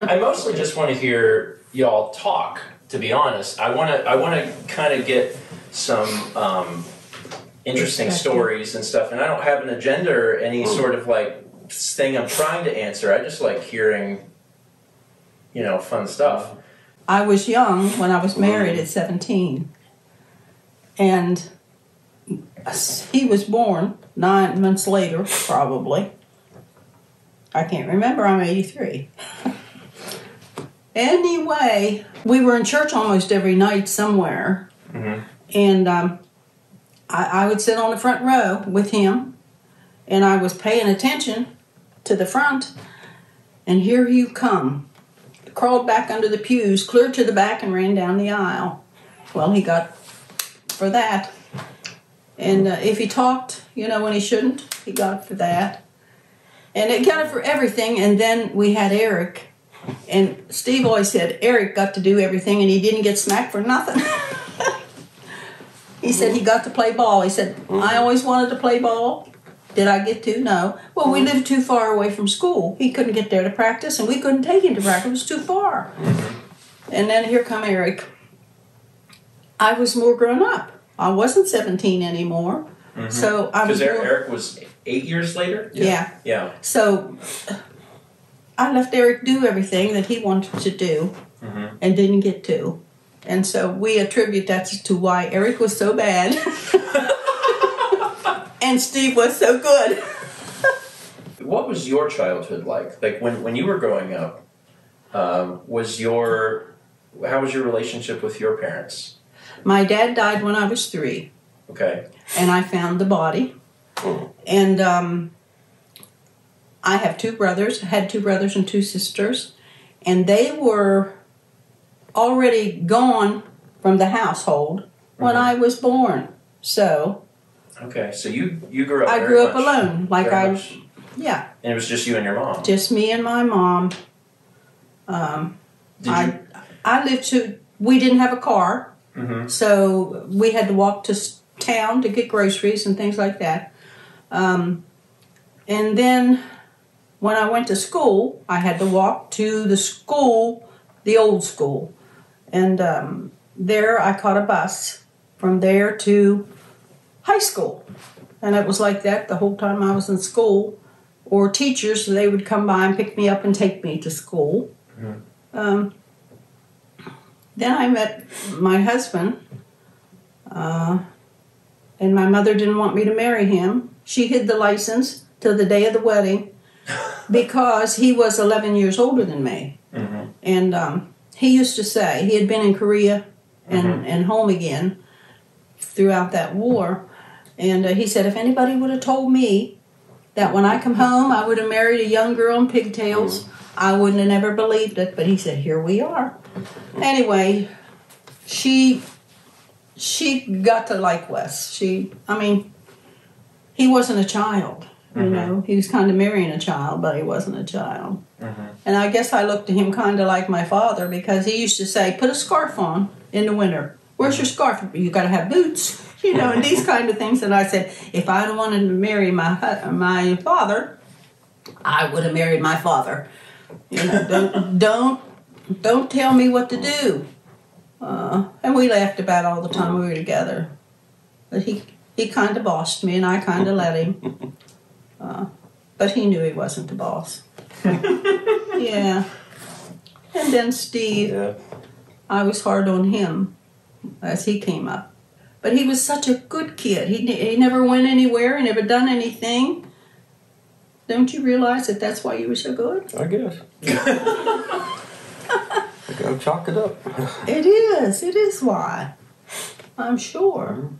I mostly just want to hear y'all talk. To be honest, I want to I want to kind of get some um, interesting stories and stuff. And I don't have an agenda or any sort of like thing I'm trying to answer. I just like hearing, you know, fun stuff. I was young when I was married at 17. And he was born nine months later, probably. I can't remember, I'm 83. anyway, we were in church almost every night somewhere. Mhm. And um, I, I would sit on the front row with him. And I was paying attention to the front. And here you come crawled back under the pews, clear to the back, and ran down the aisle. Well, he got for that. And uh, if he talked, you know, when he shouldn't, he got for that. And it got it for everything. And then we had Eric. And Steve always said Eric got to do everything and he didn't get smacked for nothing. he said he got to play ball. He said, I always wanted to play ball. Did I get to? No. Well, we lived too far away from school. He couldn't get there to practice, and we couldn't take him to practice. It was too far. And then here come Eric. I was more grown up. I wasn't 17 anymore. Mm-hmm. So I was Because Eric, Eric was eight years later. yeah. Yeah. So I let Eric do everything that he wanted to do Mhm. and didn't get to. And so we attribute that to why Eric was so bad and Steve was so good. What was your childhood like? Like when, when you were growing up, um, was your how was your relationship with your parents? My dad died when I was three, Okay. and I found the body. And um, I have two brothers, had two brothers and two sisters, and they were already gone from the household when Mhm. I was born. So Okay. So you you grew up. I grew up much- alone, like I, much- yeah, and it was just you and your mom. just me and my mom. Um, Did I you? I lived to. We didn't have a car, Mhm. so we had to walk to town to get groceries and things like that. Um, and then when I went to school, I had to walk to the school, the old school, and um, there I caught a bus from there to high school, and it was like that the whole time I was in school. Or teachers, they would come by and pick me up and take me to school. Mhm. Um, then I met my husband, uh, and my mother didn't want me to marry him. She hid the license till the day of the wedding because he was 11 years older than me. Mhm. And um, he used to say he had been in Korea and, and home again throughout that war. And uh, he said, if anybody would have told me that when I come home I would have married a young girl in pigtails, I wouldn't have never believed it. But he said, here we are. Anyway, she she got to like Wes. She, I mean, he wasn't a child. You Mhm. know, he was kind of marrying a child, but he wasn't a child. Mhm. And I guess I looked to him kind of like my father because he used to say, "Put a scarf on in the winter. Where's your scarf? You got to have boots." You know, and these kind of things. And I said, if I'd wanted to marry my my father, I would have married my father. You know, don't don't don't tell me what to do. Uh, and we laughed about all the time we were together. But he he kind of bossed me, and I kind of let him. Uh, but he knew he wasn't the boss. yeah. And then Steve, Yeah. I was hard on him as he came up. But he was such a good kid. He, he never went anywhere, he never done anything. Don't you realize that that's why you were so good? I guess. I gotta chalk it up. It is. It is why. I'm sure.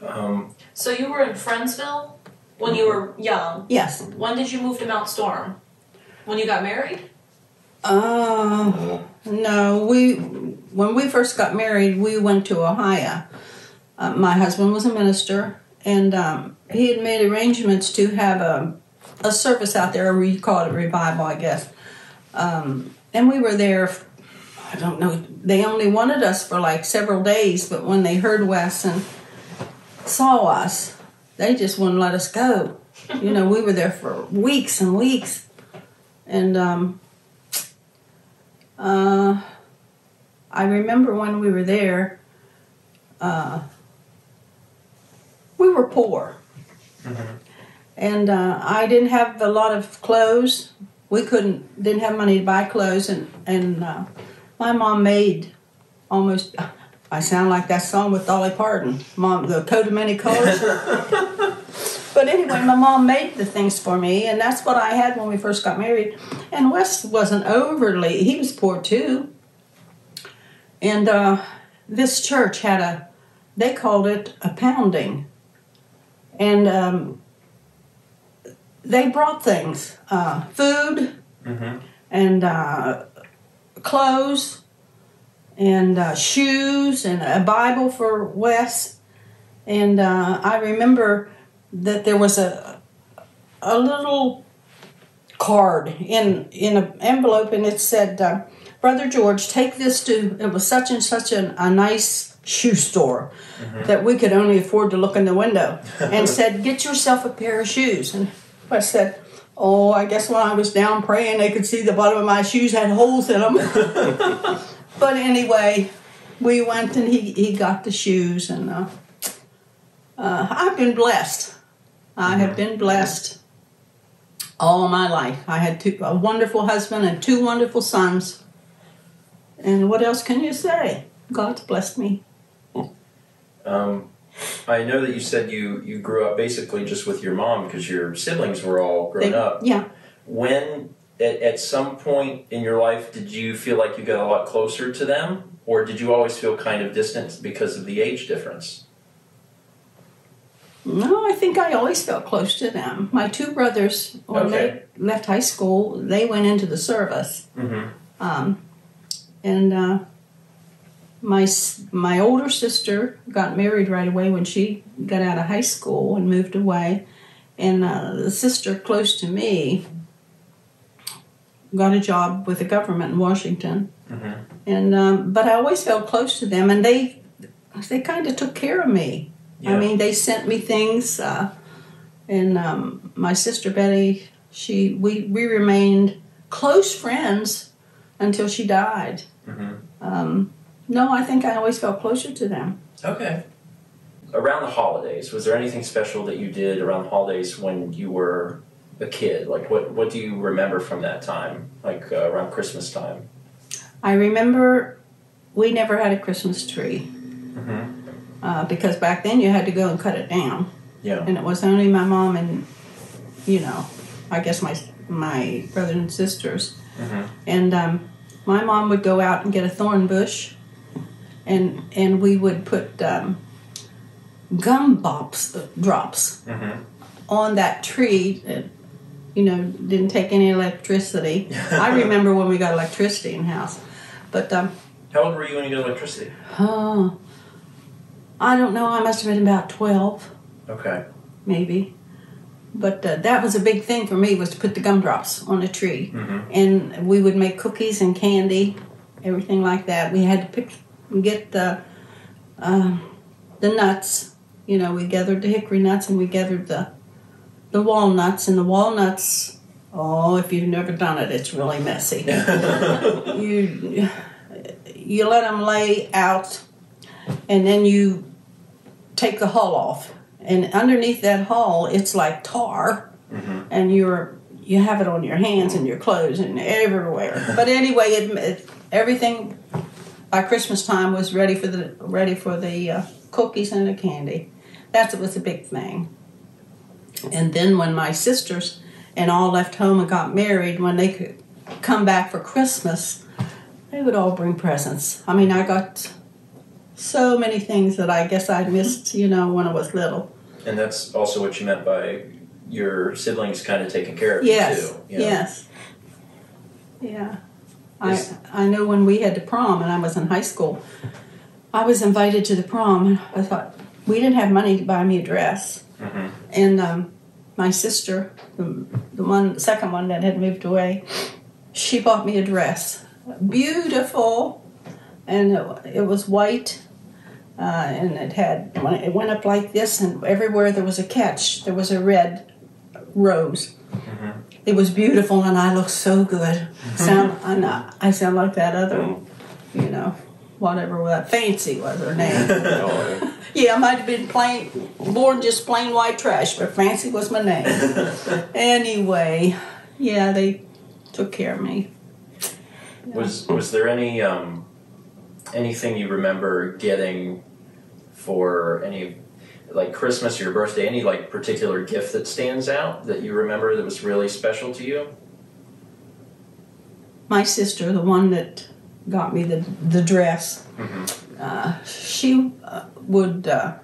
Um, So you were in Friendsville when you were young. Yes. When did you move to Mount Storm? When you got married? Uh, no, we when we first got married, we went to Ohio. Uh, my husband was a minister, and um, he had made arrangements to have a a service out there. We call it a revival, I guess. Um, and we were there. I don't know. They only wanted us for like several days, but when they heard Wes and saw us, they just wouldn't let us go. You know, we were there for weeks and weeks, and um, Uh, I remember when we were there, uh, we were poor. And uh, I didn't have a lot of clothes. We couldn't, didn't have money to buy clothes. And, and uh, my mom made almost, I sound like that song with Dolly Parton, Mom, the coat of many colors. but anyway, my mom made the things for me, and that's what I had when we first got married. And Wes wasn't overly, he was poor too. And uh, this church had a, they called it a pounding. And um, they brought things, uh, food Mm-hmm. and uh, clothes and uh, shoes and a Bible for Wes. And uh, I remember that there was a a little card in in an envelope, and it said, uh, "Brother George, take this to." It was such and such an, a nice shoe store that we could only afford to look in the window, and said, "Get yourself a pair of shoes." And I said. Oh, I guess when I was down praying, they could see the bottom of my shoes had holes in them. but anyway, we went and he, he got the shoes, and uh, uh, I've been blessed. I have been blessed all my life. I had two, a wonderful husband and two wonderful sons. And what else can you say? God's blessed me. Um, I know that you said you, you grew up basically just with your mom because your siblings were all grown They- up. Yeah. When, at, at some point in your life, did you feel like you got a lot closer to them? Or did you always feel kind of distant because of the age difference? No, I think I always felt close to them. My two brothers, when Okay. they left high school, they went into the service. Mm-hmm. Um, and uh, my my older sister got married right away when she got out of high school and moved away, and uh, the sister close to me got a job with the government in Washington. Mhm. And um, but I always felt close to them, and they they kind of took care of me. Yeah. I mean, they sent me things, uh, and um, my sister Betty, she we we remained close friends until she died. Mhm. Um, no, I think I always felt closer to them. Okay. Around the holidays, was there anything special that you did around the holidays when you were a kid? Like, what, what do you remember from that time? Like, uh, around Christmas time? I remember we never had a Christmas tree Mm-hmm. uh, because back then you had to go and cut it down. Yeah. and it was only my mom and you know i guess my my brothers and sisters Mhm. and um, my mom would go out and get a thorn bush and and we would put um, gum bops uh, drops Mm-hmm. on that tree you know didn't take any electricity i remember when we got electricity in house but um, How old were you when you got electricity? oh, i don't know i must have been about 12 Okay. maybe. But uh, that was a big thing for me was to put the gumdrops on a tree, Mhm. and we would make cookies and candy, everything like that. We had to pick, get the uh, the nuts. You know, we gathered the hickory nuts and we gathered the the walnuts, and the walnuts. Oh, if you've never done it, it's really messy. you you let them lay out, and then you take the hull off, and underneath that hull, it's like tar, Mhm. and you're you have it on your hands and your clothes and everywhere. But anyway, it, it everything by Christmas time was ready for the ready for the uh, cookies and the candy. That was a big thing. And then when my sisters and all left home and got married, when they could come back for Christmas, they would all bring presents. I mean, I got so many things that I guess I missed, you know, when I was little. And that's also what you meant by your siblings kind of taking care of Yes. you too. you know? Yes. Yeah. I I know when we had the prom and I was in high school, I was invited to the prom and I thought we didn't have money to buy me a dress. Mhm. And um, my sister, the, the one, the second one that had moved away, she bought me a dress, beautiful, and it, it was white, uh, and it had it went up like this, and everywhere there was a catch, there was a red rose. It was beautiful, and I looked so good. Sound, I, I sound like that other, you know, whatever that fancy was her name. Oh, Yeah, I might have been plain, born just plain white trash, but Fancy was my name. anyway, yeah, they took care of me. Was was there any um, anything you remember getting for any like Christmas or your birthday? Any like particular gift that stands out that you remember that was really special to you? My sister, the one that got me the the dress, Mm-hmm. uh, she uh, would. Uh,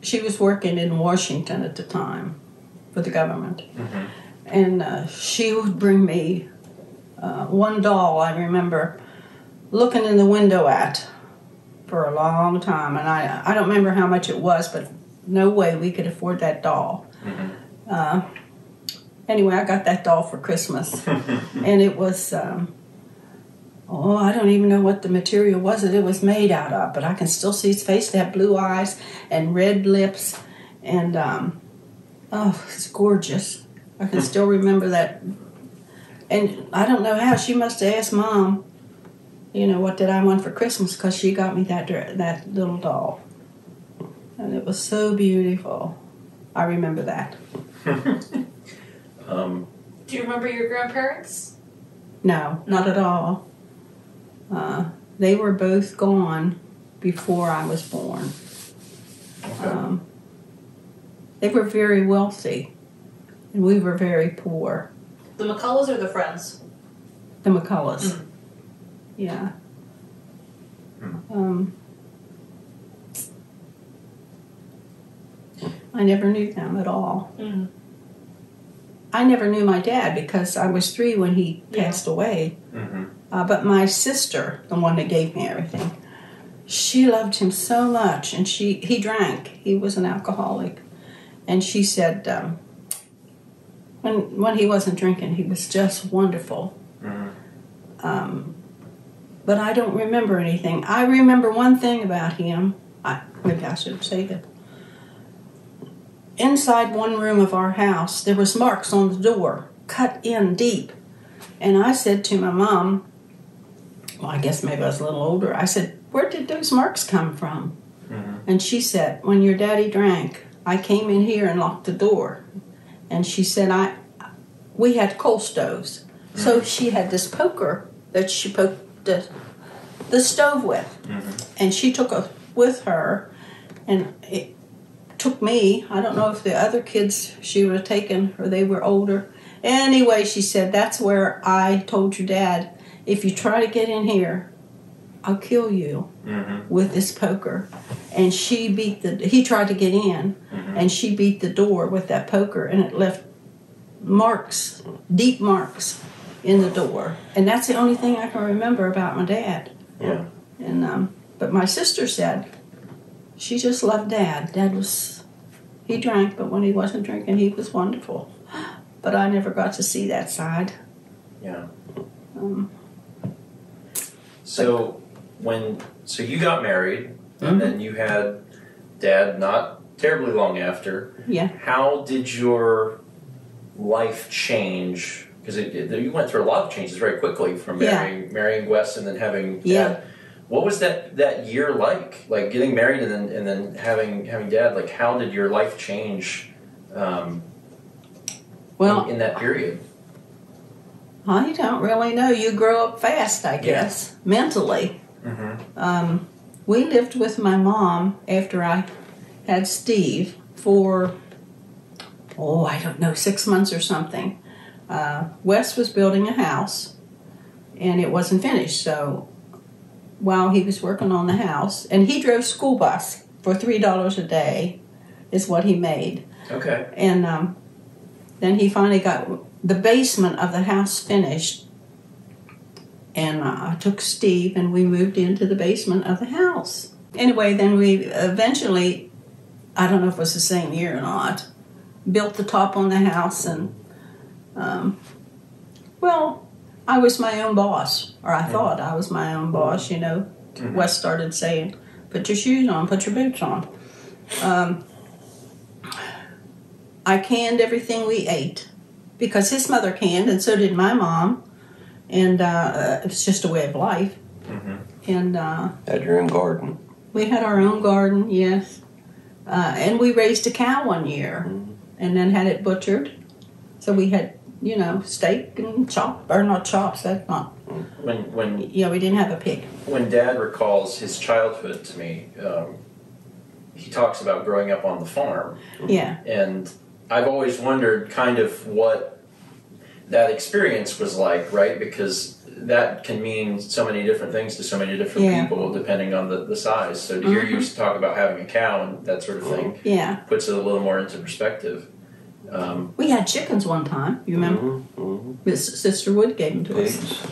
she was working in Washington at the time for the government, Mhm. and uh, she would bring me uh, one doll. I remember looking in the window at for a long time, and I I don't remember how much it was, but no way we could afford that doll. Uh, anyway, I got that doll for Christmas, and it was. Um, Oh, I don't even know what the material was that it was made out of, but I can still see his face. It had blue eyes and red lips, and um, oh, it's gorgeous. I can still remember that. And I don't know how she must have asked mom, you know, what did I want for Christmas? Because she got me that that little doll, and it was so beautiful. I remember that. Um, Do you remember your grandparents? No, not at all. Uh, they were both gone before I was born. okay. Um, they were very wealthy, and we were very poor. The McCulloughs or the Friends? The McCulloughs. Mm. Yeah. Hmm. Um, I never knew them at all. Mm. I never knew my dad because I was three when he Yeah. passed away. Mhm. Uh, but my sister, the one that gave me everything, she loved him so much, and she he drank. He was an alcoholic, and she said um, when when he wasn't drinking, he was just wonderful. Mhm. Um, but I don't remember anything. I remember one thing about him. I, maybe I should say that. Inside one room of our house, there was marks on the door, cut in deep. And I said to my mom, well, I guess maybe I was a little older. I said, "Where did those marks come from?" Mhm. And she said, "When your daddy drank, I came in here and locked the door." And she said, "I, we had coal stoves, so she had this poker that she poked the, the stove with, Mhm. and she took a with her, and it took me. I don't know if the other kids she would have taken or they were older. Anyway, she said that's where I told your dad, if you try to get in here, I'll kill you Mhm. with this poker. And she beat the. He tried to get in, Mhm. and she beat the door with that poker, and it left marks, deep marks, in the door. And that's the only thing I can remember about my dad. Yeah. And um, but my sister said she just loved dad. Dad was he drank, but when he wasn't drinking, he was wonderful. But I never got to see that side. Yeah. Um, So when so you got married Mhm. and then you had dad not terribly long after. Yeah. How did your life change? Because you went through a lot of changes very quickly from Yeah. marrying marrying Wes and then having dad. Yeah. What was that that year like? Like getting married and then and then having having dad. Like how did your life change? Um, well, in, in that period. I don't really know. You grow up fast, I guess, mentally. Mm-hmm. Um, we lived with my mom after I had Steve for, oh, I don't know, six months or something. Uh, Wes was building a house and it wasn't finished. So while he was working on the house, and he drove school bus for $3 a day, is what he made. Okay. And um, then he finally got the basement of the house finished. And uh, I took Steve and we moved into the basement of the house. Anyway, then we eventually, I don't know if it was the same year or not, built the top on the house. And, um, well, I was my own boss, or I thought I was my own boss, you know. Mhm. Wes started saying, put your shoes on, put your boots on. Um, I canned everything we ate because his mother canned, and so did my mom. And uh, it's just a way of life. And uh, Had your own garden. we had our own garden, yes. Uh, and we raised a cow one year and then had it butchered. So we had, you know, steak and chop, or not chops, that's not, When when yeah, we didn't have a pig. when Dad recalls his childhood to me, um, he talks about growing up on the farm, Yeah, and I've always wondered kind of what that experience was like, right? Because that can mean so many different things to so many different Yeah. people depending on the, the size. So to hear you talk about having a cow and that sort of thing yeah. puts it a little more into perspective. Um, We had chickens one time, you remember? Mm-hmm. Miss Sister Wood gave them to us.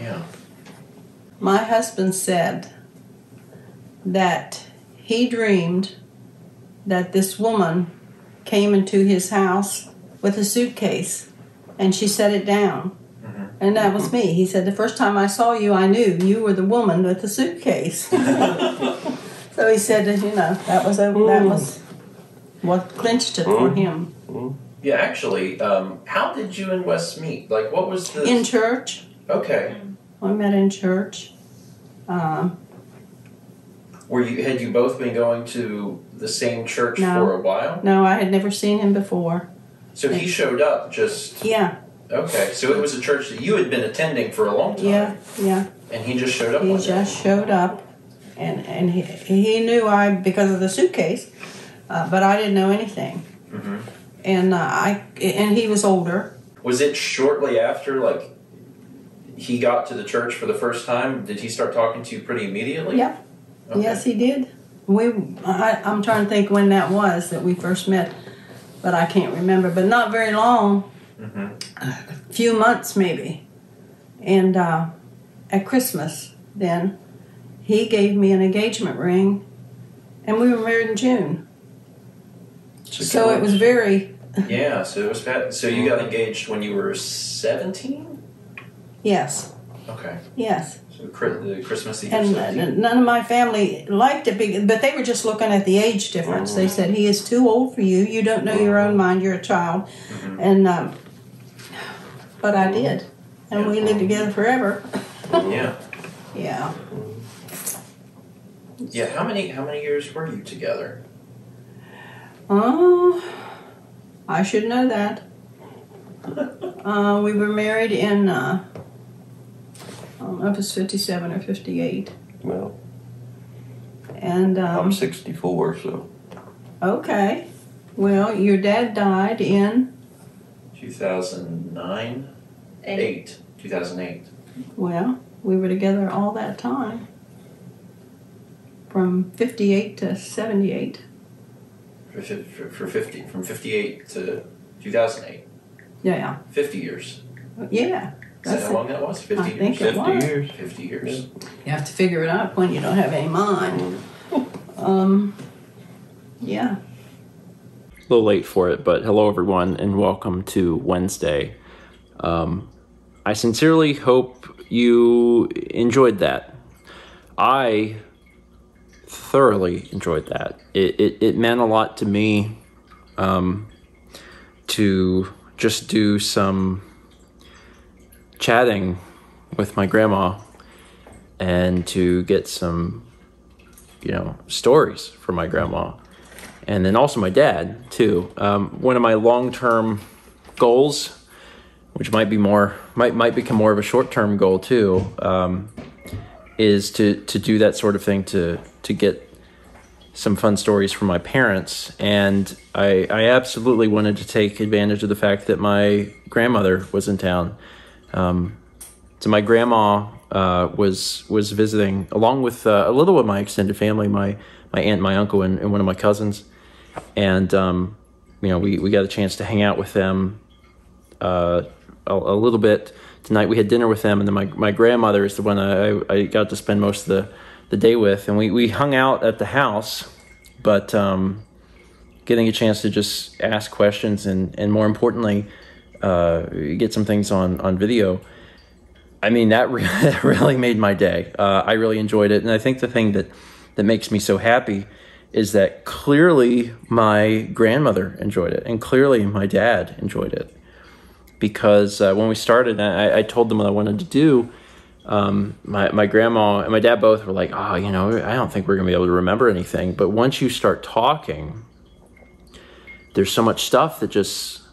Yeah. My husband said that he dreamed that this woman came into his house with a suitcase and she set it down. And that was me. He said, The first time I saw you, I knew you were the woman with the suitcase. so he said that, you know, that was, a, that was what clinched it for him. Yeah, actually, um, how did you and Wes meet? Like, what was the. In church, okay. we met in church. Um, Were you had you both been going to the same church No. for a while? no, I had never seen him before. So he showed up just Yeah, okay. So it was a church that you had been attending for a long time, yeah, yeah. and he just showed up. He one day. just showed up, and and he, he knew I because of the suitcase, uh, but I didn't know anything. Mhm. And uh, I and he was older. Was it shortly after like he got to the church for the first time? Did he start talking to you pretty immediately? Yeah. Okay. Yes, he did. We I, I'm trying to think when that was that we first met, but I can't remember. But not very long, Mhm. a few months maybe. And uh, at Christmas, then he gave me an engagement ring, and we were married in June. So it was very Yeah. So it was bad. So you got engaged when you were seventeen. yes. Okay. Yes, the Christmas Eve. and or 17. none of my family liked it, but they were just looking at the age difference. They said he is too old for you. You don't know your own mind. You're a child, and um, but I did, and we lived together forever. yeah. Yeah, Yeah. How many how many years were you together? oh, I should know that. Uh, we were married in uh, I don't know if it's fifty-seven or fifty-eight, Well, and um, I'm 64, so okay. Well, your dad died in Two thousand nine. Eight. Eight. Two thousand eight. Well, we were together all that time. From 58 to 78. For, for, for 50 from 58 to 2008 Yeah. 50 years Yeah. Is that That's how long that was 50 I years think it 50 was. years. 50 years You have to figure it out when you don't have any mind. Um, yeah. a little late for it, but hello everyone and welcome to Wednesday. Um, I sincerely hope you enjoyed that. I thoroughly enjoyed that. It, it, it meant a lot to me um, to just do some chatting with my grandma and to get some, you know, stories from my grandma and then also my dad too. Um, one of my long-term goals, which might be more might might become more of a short-term goal too, um, is to to do that sort of thing to to get some fun stories from my parents. And I I absolutely wanted to take advantage of the fact that my grandmother was in town. Um, so my grandma uh, was was visiting along with uh, a little of my extended family, my my aunt, my uncle, and, and one of my cousins, and um, you know we, we got a chance to hang out with them uh, a, a little bit tonight. We had dinner with them, and then my, my grandmother is the one I, I got to spend most of the, the day with, and we, we hung out at the house, but um, getting a chance to just ask questions and, and more importantly, uh, get some things on, on video. I mean, that really, that really made my day. Uh, I really enjoyed it. And I think the thing that, that makes me so happy is that clearly my grandmother enjoyed it, and clearly my dad enjoyed it. Because uh, when we started, I, I told them what I wanted to do. Um, my, my grandma and my dad both were like, oh, you know, I don't think we're going to be able to remember anything. But once you start talking, there's so much stuff that just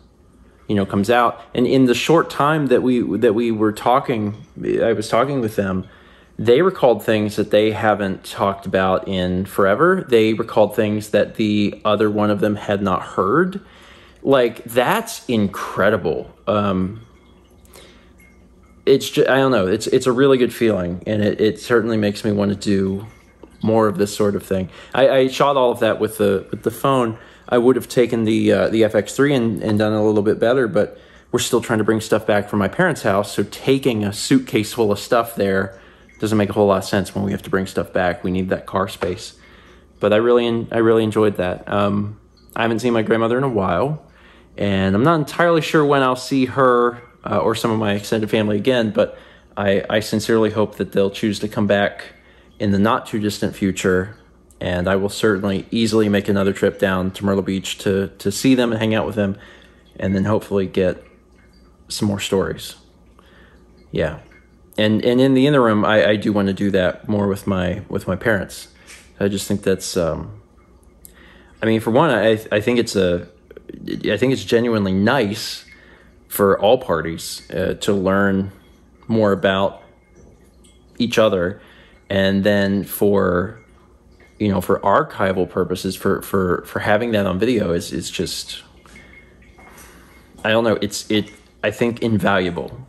you know comes out. And in the short time that we that we were talking i was talking with them they recalled things that they haven't talked about in forever. They recalled things that the other one of them had not heard. Like that's incredible. Um it's just i don't know. It's it's a really good feeling and it, it certainly makes me want to do more of this sort of thing. I, I shot all of that with the with the phone I would have taken the uh, the FX3 and, and done a little bit better, but we're still trying to bring stuff back from my parents' house. So taking a suitcase full of stuff there doesn't make a whole lot of sense when we have to bring stuff back. We need that car space. But I really I really enjoyed that. Um, I haven't seen my grandmother in a while, and I'm not entirely sure when I'll see her uh, or some of my extended family again. But I, I sincerely hope that they'll choose to come back in the not too distant future and I will certainly easily make another trip down to Myrtle Beach to to see them and hang out with them, and then hopefully get some more stories. Yeah, and and in the interim, I, I do want to do that more with my with my parents. I just think that's. Um, I mean, for one, I I think it's a, I think it's genuinely nice for all parties uh, to learn more about each other, and then for you know for archival purposes for for for having that on video is is just I don't know it's it I think invaluable.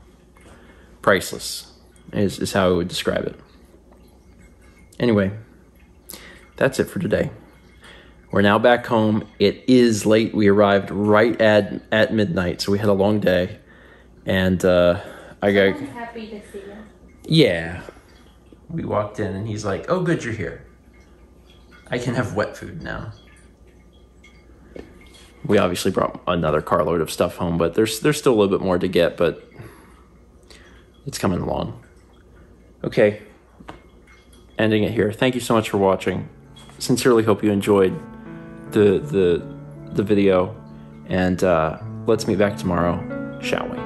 Priceless is is how I would describe it. Anyway that's it for today. We're now back home. It is late. We arrived right at at midnight so we had a long day. And uh I got I'm happy to see you. yeah. We walked in and he's like oh good you're here I can have wet food now. We obviously brought another carload of stuff home, but there's there's still a little bit more to get, but it's coming along. Okay. Ending it here. Thank you so much for watching. Sincerely hope you enjoyed the the the video and uh, let's meet back tomorrow, shall we?